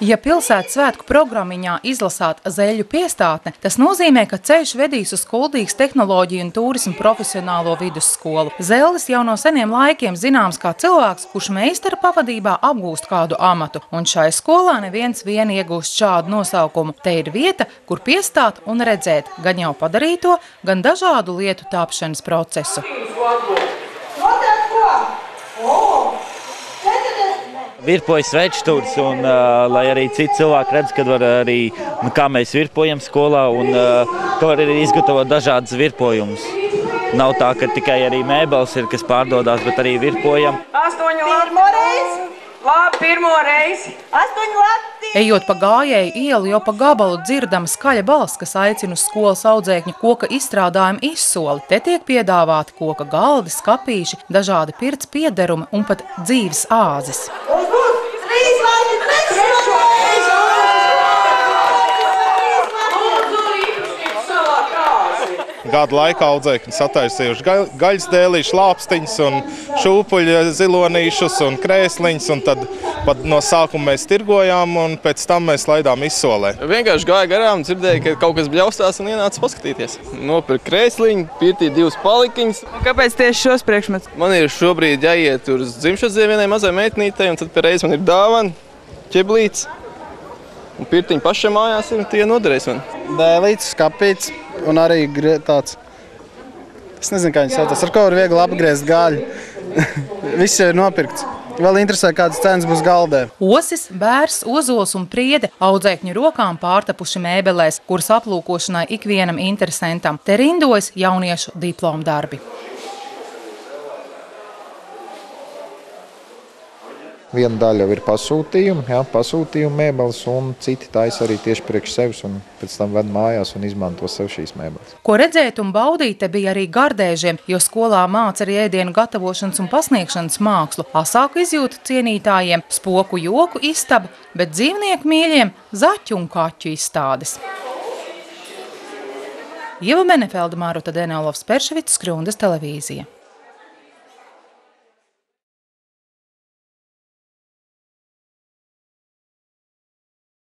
Ja pilsētas svētku programmiņā izlasāt zeļu piestātne, tas nozīmē, ka ceļš vedīs uz Kuldīgas tehnoloģiju un turismu profesionālo vidusskolu. Zellis jau no seniem laikiem zināms kā cilvēks, kurš meistara pavadībā apgūst kādu amatu, un šai skolā neviens vien iegūst šādu nosaukumu. Te ir vieta, kur piestāt un redzēt gan jau padarīto, gan dažādu lietu tāpšanas procesu. Notāt ko? O! Te tad es... virpojas večtūrs, un uh, lai arī citi cilvēki redz, kad var arī, nu, kā mēs virpojam skolā, un uh, ka var arī izgatavot dažādas virpojumus. Nav tā, ka tikai arī mēbeles ir, kas pārdodās, bet arī virpojam. Astoņu Pirmo reizi. Labi, pirmo reizi. Ejot pa gājēju ielu, jau pa gabalu dzirdama skaļa balss, kas aicina uz skolas audzēkņu koka izstrādājumu izsoli. Te tiek piedāvāti koka galdi, skapīši, dažādi pirts piederumi un pat dzīves āzes. Un būs trīs lati trešo reizi. Gadu laikā audzēkņi sataisījuši ga- gaļas dēlīšu, lāpstiņus, un šūpuļu zilonīšus un krēsliņus. Un tad pat no sākuma mēs tirgojām, un pēc tam mēs laidām izsolē. Vienkārši gāja garām, dzirdēja, ka kaut kas bļaustās un ienāca paskatīties. Nopirka krēsliņu, pirtīja divas palikiņas. Un kāpēc tieši šos priekšmetus? Man ir šobrīd jāiet uz dzimšanas dienu vienai mazai meitnītei, un tad pēc man ir dāvana, ķeblīts. Un pirtiņa pašam mājās ir, un tie noderēs man. dēlīts, skāpīts un arī tāds. Es nezinu, kā viņi sauc. Ar ko var viegli apgriezt gaļu. Viss jau ir nopirkts. Vēl interesē, kādas cenas būs galdē. Osis, bērs, ozols un priede audzēkņu rokām pārtapuši mēbelēs, kuras aplūkošanai ikvienam interesantam. Te rindojas jauniešu diplomu darbi. Viena daļa jau ir pasūtījuma, jā, pasūtījuma mēbeles, un citi taisa arī tieši priekš sevis, un pēc tam ved mājās un izmanto sev šīs mēbeles. Ko redzēt un baudīt, te bija arī gardēžiem, jo skolā māca arī ēdienu gatavošanas un pasniegšanas mākslu. Asāku izjūtu cienītājiem, spoku joku istaba, bet dzīvnieku mīļiem zaķu un kaķu izstādes. Ieva Benefelda, Māruta Denelovs, Perševits, Skrundas televīzija.